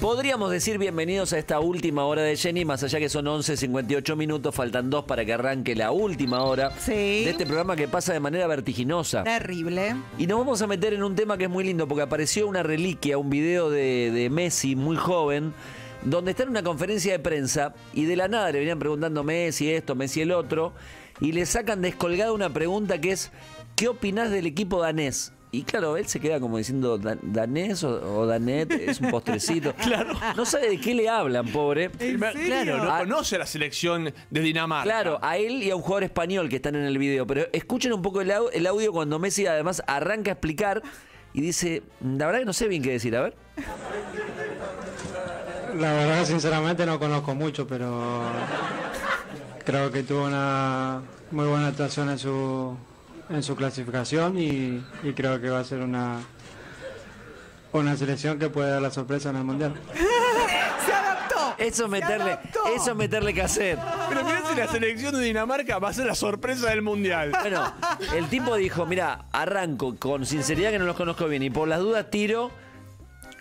Podríamos decir bienvenidos a esta última hora de Jenny, más allá que son 11.58 minutos, faltan dos para que arranque la última hora Sí. de este programa que pasa de manera vertiginosa. Terrible. Y nos vamos a meter en un tema que es muy lindo, porque apareció una reliquia, un video de, de Messi muy joven, donde está en una conferencia de prensa y de la nada le venían preguntando Messi esto, Messi el otro, y le sacan descolgada una pregunta que es, ¿qué opinás del equipo danés? Y claro, él se queda como diciendo "Dan- danés o, o danet, es un postrecito. claro. No sabe de qué le hablan, pobre. ¿En Ma- serio? Claro, no Ah. conoce la selección de Dinamarca. Claro, a él y a un jugador español que están en el video. Pero escuchen un poco el, au- el audio cuando Messi además arranca a explicar y dice, la verdad que no sé bien qué decir, a ver. La verdad, sinceramente, no conozco mucho, pero creo que tuvo una muy buena actuación en su, en su clasificación y, y creo que va a ser una, una selección que puede dar la sorpresa en el Mundial. Se adaptó. Eso meterle, adaptó. eso es meterle cassette. Pero mirá si la selección de Dinamarca va a ser la sorpresa del Mundial. Bueno, el tipo dijo, mira, arranco con sinceridad que no los conozco bien y por las dudas tiro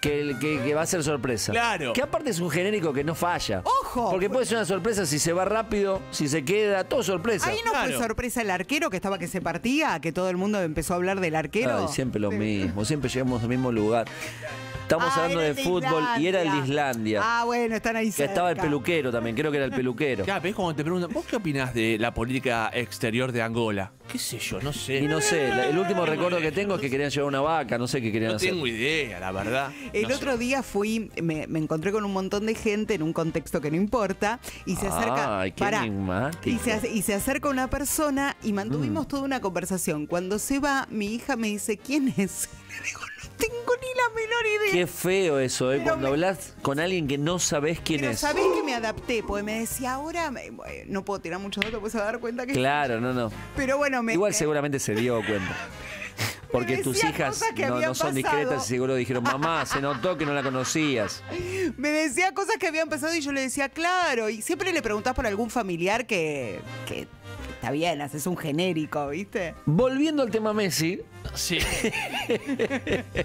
que, que- que va a ser sorpresa. Claro. Que aparte es un genérico que no falla. Ojo. Porque puede ser una sorpresa si se va rápido, si se queda, todo sorpresa. Ahí no Claro. fue sorpresa el arquero que estaba que se partía, que todo el mundo empezó a hablar del arquero. Ay, siempre lo mismo, siempre llegamos al mismo lugar. Estamos Ah, hablando de fútbol y era el de Islandia. Ah, bueno, están ahí que estaba el peluquero también, creo que era el peluquero. Ya, ves cuando te preguntan, ¿vos qué opinás de la política exterior de Angola? ¿Qué sé yo? No sé. Y no sé, el último recuerdo que tengo es que querían llevar una vaca, no sé qué querían No hacer. tengo idea, la verdad. El No sé. otro día fui, me, me encontré con un montón de gente en un contexto que no importa y se acerca. Ay, qué enigmático. y, se, y se acerca una persona y Mm. mantuvimos toda una conversación. Cuando se va, mi hija me dice, ¿quién es? Le digo, no tengo ni la menor idea. Qué feo eso, ¿eh? Pero Cuando me- hablas con alguien que no sabes quién Pero es. sabés que me adapté, porque me decía, ahora me- bueno, no puedo tirar muchos datos, pues a dar cuenta que. Claro, no, no. Pero bueno, me. Igual me- seguramente se dio cuenta. Porque tus hijas no, no son discretas y seguro dijeron, mamá, se notó que no la conocías. Me decía cosas que habían pasado y yo le decía, claro. Y siempre le preguntás por algún familiar que, que está bien, haces un genérico, ¿viste? Volviendo al tema Messi, Sí.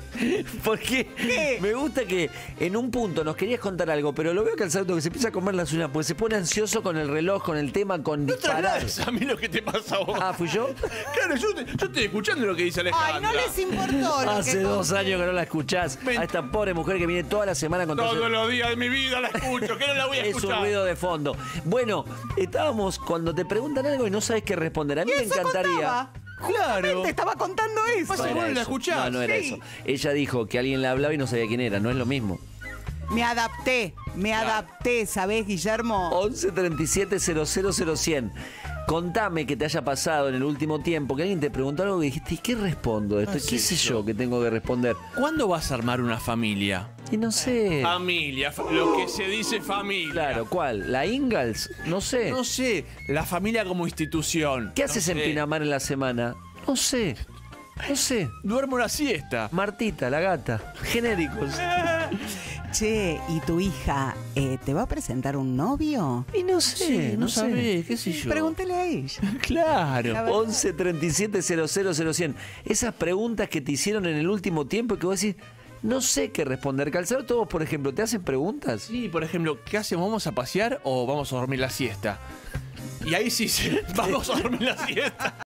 porque ¿Qué? me gusta que en un punto nos querías contar algo, pero lo veo que al salto que se empieza a comer las uñas, porque se pone ansioso con el reloj, con el tema, con No disparar. a mí lo que te pasa a vos. Ah, ¿fui yo? Claro, yo, te- yo estoy escuchando lo que dice Alejandra. Ay, no les importó. lo Hace que dos años que no la escuchás. A esta pobre mujer que viene toda la semana con todo Todos los días de mi vida la escucho, que no la voy a Es escuchar. un ruido de fondo. Bueno, estábamos cuando te preguntan algo y no sabes qué responder. A mí me encantaría. contaba. Claro. Te estaba contando eso. Pasa No que era vos no la eso. escuchás. No, no era Sí. eso. Ella dijo que alguien le hablaba y no sabía quién era. No es lo mismo. Me adapté, me adapté, ¿sabés, Guillermo? 11 37 000 100. Contame que te haya pasado en el último tiempo, que alguien te preguntó algo y dijiste, ¿y qué respondo de esto? Ah, ¿Qué sí, sé yo. que tengo que responder? ¿Cuándo vas a armar una familia? Y no sé. Familia, fa- lo que se dice familia. Claro, ¿cuál? ¿La Ingalls? No sé. No sé, la familia como institución. ¿Qué haces en sé. Pinamar en la semana? No sé. No sé. Duermo una siesta. Martita, la gata. Genéricos. Che, ¿y tu hija eh, te va a presentar un novio? Y no sé, Sí, no, no sé. sabés, qué sé yo. Pregúntele a ella. Claro. La verdad. 11 37 000 100. Esas preguntas que te hicieron en el último tiempo y que vos decís, no sé qué responder. Calzado, todos, por ejemplo, ¿te hacen preguntas? Sí, por ejemplo, ¿qué hacemos? ¿Vamos a pasear o vamos a dormir la siesta? Y ahí sí, sí, vamos a dormir la siesta.